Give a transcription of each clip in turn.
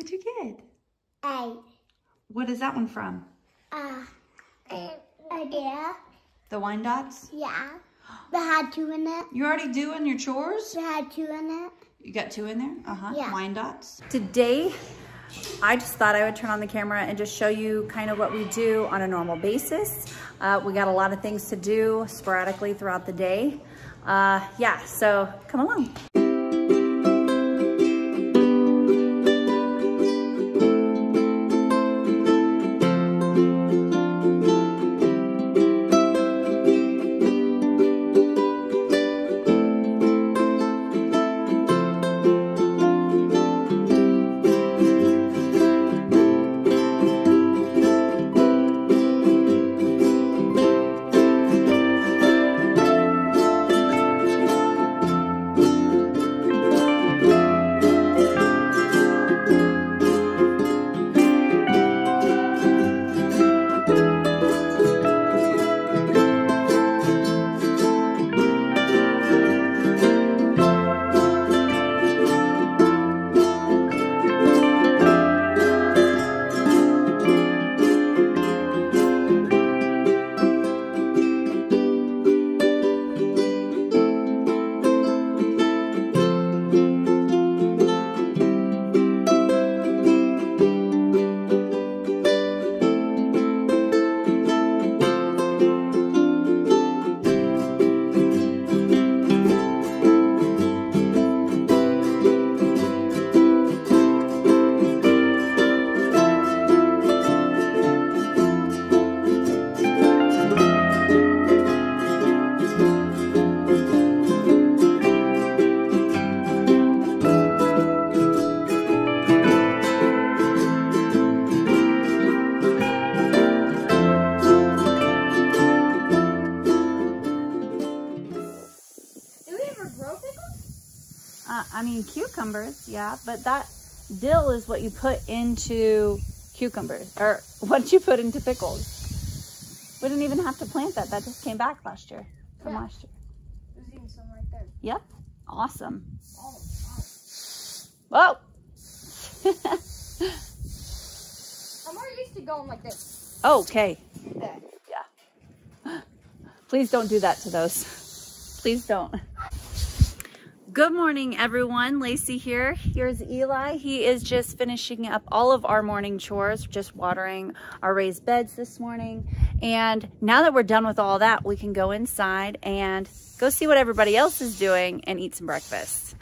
What'd you get? A. What is that one from? Uh, a. Idea. The Wyandottes? Yeah. They had two in it. You already doing your chores? They had two in it. You got two in there? Uh-huh. Yeah. dots. Today, I just thought I would turn on the camera and just show you kind of what we do on a normal basis. Uh, we got a lot of things to do sporadically throughout the day. Uh, yeah, so come along. Cucumbers, yeah, but that dill is what you put into cucumbers, or what you put into pickles. We didn't even have to plant that. That just came back last year, from Yeah. last year. There's even some right there. Yep, awesome. Oh, Whoa! I'm more used to going like this. okay, yeah. Please don't do that to those. Please don't. Good morning, everyone. Lacey here. Here's Eli. He is just finishing up all of our morning chores, just watering our raised beds this morning. And now that we're done with all that, we can go inside and go see what everybody else is doing and eat some breakfast.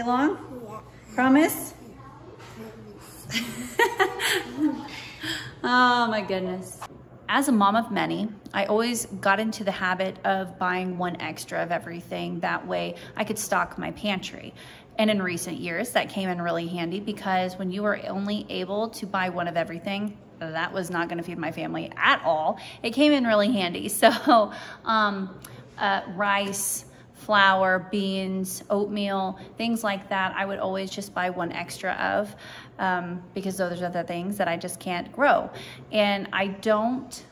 Day long? Yeah. Promise? oh my goodness. As a mom of many, I always got into the habit of buying one extra of everything. That way I could stock my pantry. And in recent years, that came in really handy because when you were only able to buy one of everything, that was not going to feed my family at all. It came in really handy. So, um, uh, rice, flour, beans, oatmeal, things like that, I would always just buy one extra of um, because those are the things that I just can't grow. And I don't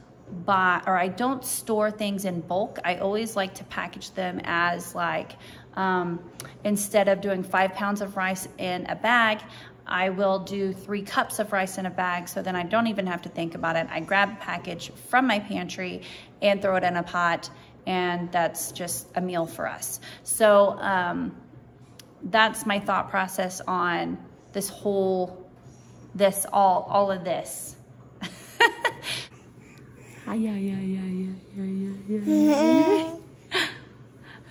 buy or I don't store things in bulk. I always like to package them as like um, instead of doing five pounds of rice in a bag, I will do three cups of rice in a bag so then I don't even have to think about it. I grab a package from my pantry and throw it in a pot and that's just a meal for us. So um, that's my thought process on this whole, this all, all of this. Ay, ay, ay, ay, ay, ay, ay, ay.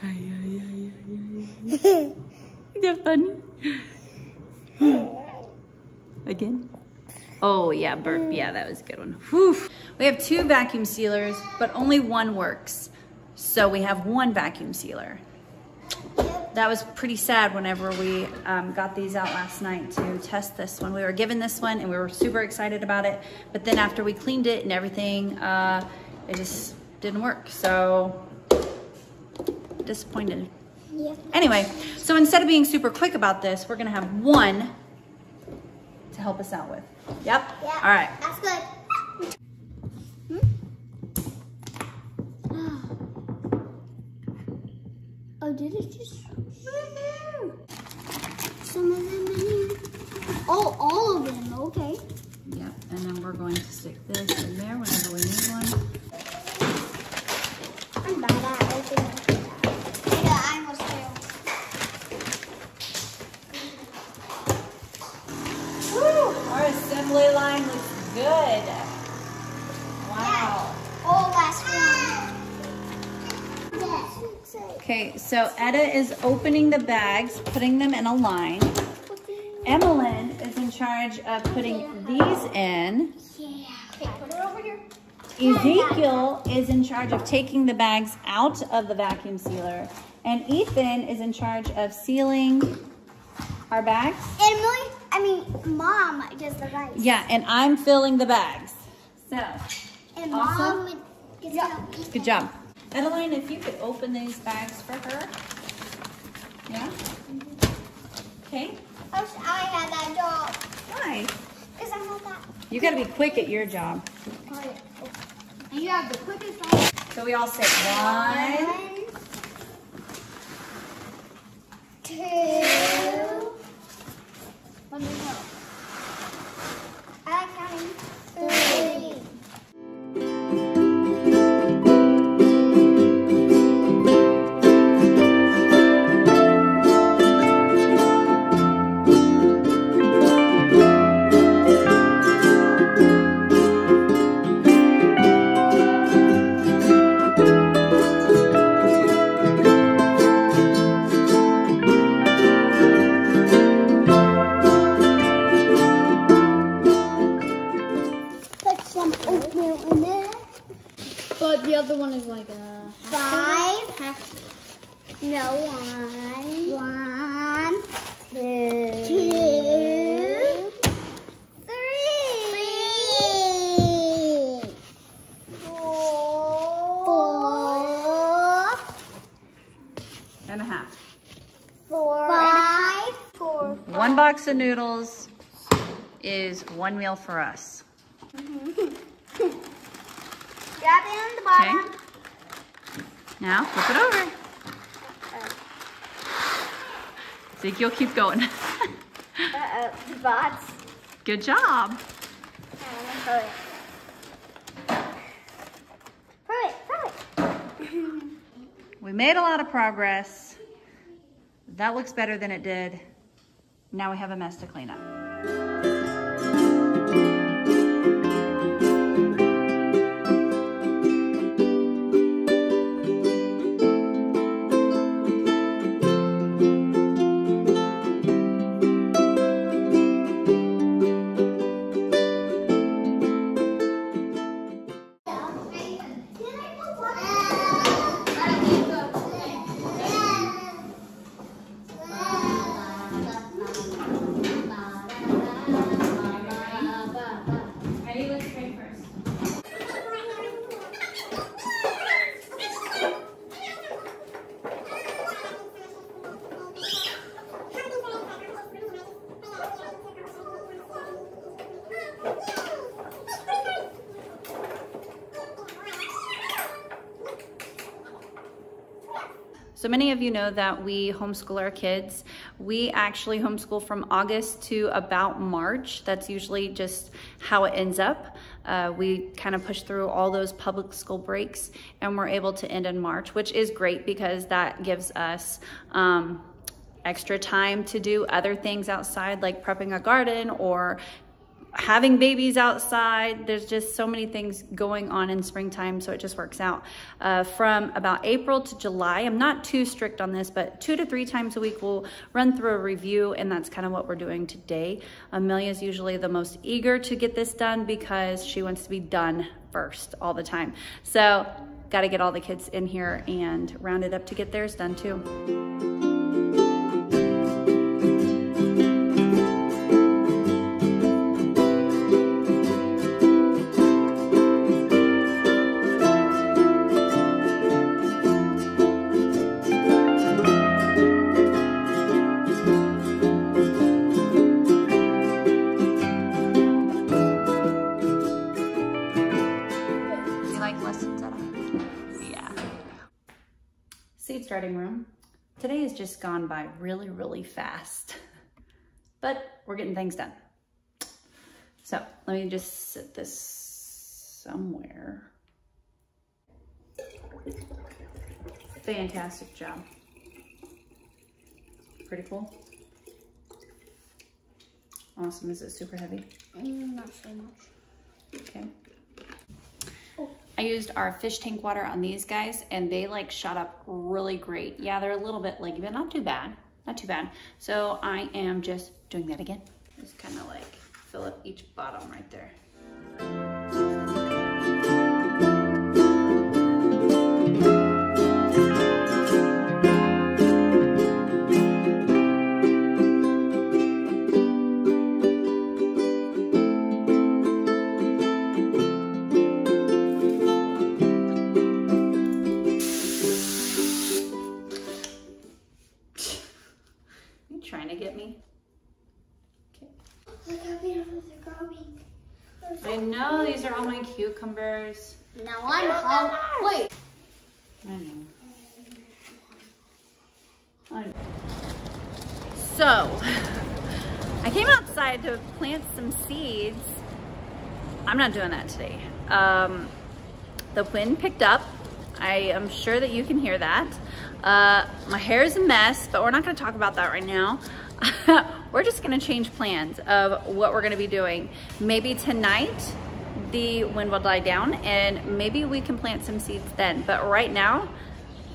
Ay, ay, ay, ay, ay, ay. Is that funny? Again? Oh yeah, burp. Yeah, that was a good one. Whew. We have two vacuum sealers, but only one works. So we have one vacuum sealer. that was pretty sad whenever we um, got these out last night to test this one. We were given this one and we were super excited about it. But then after we cleaned it and everything, uh, it just didn't work. So disappointed. Yep. Anyway, so instead of being super quick about this, we're gonna have one to help us out with. Yep? Yeah. All right. That's good. Oh, did it just? Some of them in here. Oh, all of them. Okay. Yep, and then we're going to stick this in there whenever we need one. I'm bad at opening. Yeah, I almost failed. Woo! Our assembly line looks good. Wow. Oh, last one. Okay, so Etta is opening the bags, putting them in a line. Emmeline is in charge of putting these in. Yeah. Okay, put it over here. Ezekiel is in charge of taking the bags out of the vacuum sealer. And Ethan is in charge of sealing our bags. And I mean, Mom does the rice. Yeah, and I'm filling the bags. So, And Awesome. Mom good job. Adeline, if you could open these bags for her. Yeah? Okay. I wish I had that job. Why? Because I had that. You gotta be quick at your job. And you have the quickest one. So we all say one, One, two. Let box of noodles is one meal for us. Grab it on the bottom. Now flip it over. Ezekiel, keep going. Uh-oh, bots. Good job. Hurry. Hurry, hurry. We made a lot of progress. That looks better than it did. Now we have a mess to clean up. So many of you know that we homeschool our kids. We actually homeschool from August to about March. That's usually just how it ends up. Uh, we kind of push through all those public school breaks and we're able to end in March, which is great because that gives us um, extra time to do other things outside like prepping a garden or having babies outside. There's just so many things going on in springtime, so it just works out. Uh, from about April to July, I'm not too strict on this, but two to three times a week we'll run through a review, and that's kind of what we're doing today. Amelia is usually the most eager to get this done because she wants to be done first all the time. So, got to get all the kids in here and round it up to get theirs done too. Gone by really, really fast, but we're getting things done. So let me just sit this somewhere. Fantastic job. Pretty cool. Awesome. Is it super heavy? Mm, not so much. Okay. I used our fish tank water on these guys and they like shot up really great. Yeah, they're a little bit leggy, but not too bad. Not too bad. So I am just doing that again. Just kind of like fill up each bottom right there. You trying to get me? Okay. Look how beautiful they're growing. I know these are all my cucumbers. Now I'm home. Wait. I know. I know. So, I came outside to plant some seeds. I'm not doing that today. Um, the wind picked up. I am sure that you can hear that. Uh, my hair is a mess, but we're not gonna talk about that right now. we're just gonna change plans of what we're gonna be doing. Maybe tonight, the wind will die down and maybe we can plant some seeds then. But right now,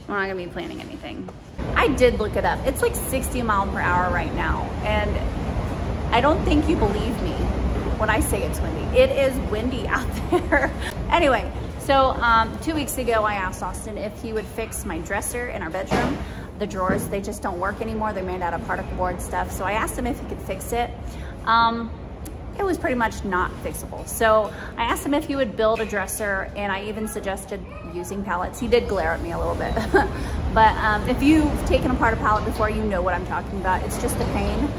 we're not gonna be planting anything. I did look it up. It's like 60 mile per hour right now. And I don't think you believe me when I say it's windy. It is windy out there. anyway, so um, two weeks ago, I asked Austin if he would fix my dresser in our bedroom. The drawers, they just don't work anymore. They're made out of particle board stuff. So I asked him if he could fix it. Um, it was pretty much not fixable. So I asked him if he would build a dresser and I even suggested using pallets. He did glare at me a little bit. but um, if you've taken apart a pallet before, you know what I'm talking about. It's just a pain.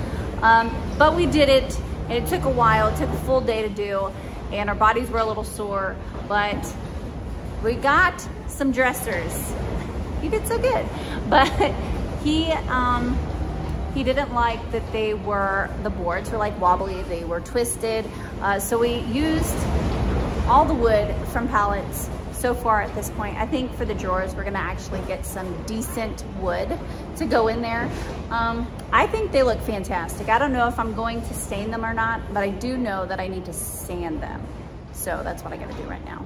Um, but we did it and it took a while. It took a full day to do and our bodies were a little sore, but we got some dressers. He did so good. But he, um, he didn't like that they were, the boards were like wobbly, they were twisted. Uh, so we used all the wood from pallets so far at this point. I think for the drawers, we're gonna actually get some decent wood to go in there. Um, I think they look fantastic. I don't know if I'm going to stain them or not, but I do know that I need to sand them. So that's what I gotta do right now.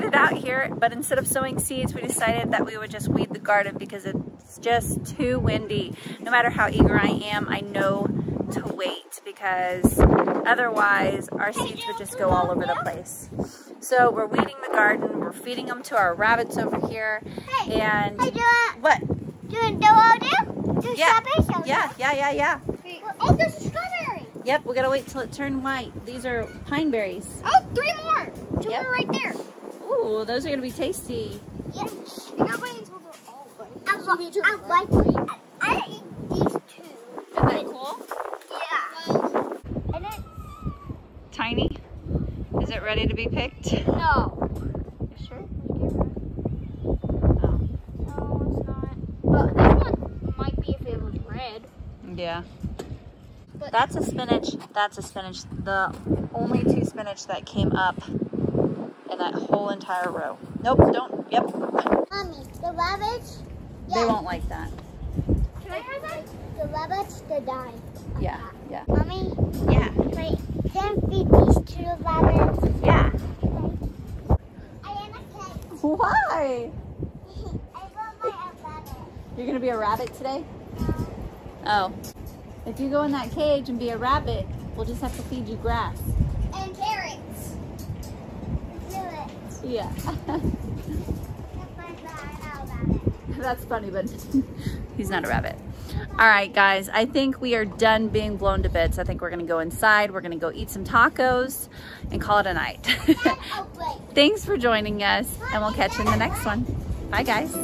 made it out here, but instead of sowing seeds, we decided that we would just weed the garden because it's just too windy. No matter how eager I am, I know to wait because otherwise our seeds would just go all over the place. So we're weeding the garden, we're feeding them to our rabbits over here, and Hey, do it. what? Do it. Do. Do Yeah, strawberries. yeah, yeah, yeah, yeah. Oh, there's a strawberry. Yep, we gotta wait till it turned white. These are pine berries. Oh, three more. Two Yep. more right there. Ooh, those are gonna be tasty. Yes. Not waiting until they're all white. I, li- I like I, I eat these two. Isn't that cool? Yeah. And then, Tiny, is it ready to be picked? no. You sure? No, it's not. But this one might be if it was red. Yeah. But- That's a spinach. That's a spinach. The only two spinach that came up in that whole entire row. Nope, don't. Yep. Mommy, the rabbits. They won't like that. Can I have that? The rabbits, they died. Yeah, yeah. Mommy, Yeah. wait. Can I feed these two rabbits? Yeah. I am a cat. Why? I want my rabbit. You're gonna be a rabbit today? Oh. If you go in that cage and be a rabbit, We'll just have to feed you grass. And Yeah. That's my bad. How about it? That's funny, but he's not a rabbit. All right, guys, I think we are done being blown to bits. I think we're gonna go inside. We're gonna go eat some tacos and call it a night. Oh. Thanks for joining us, and we'll catch you in the next one. Bye, guys.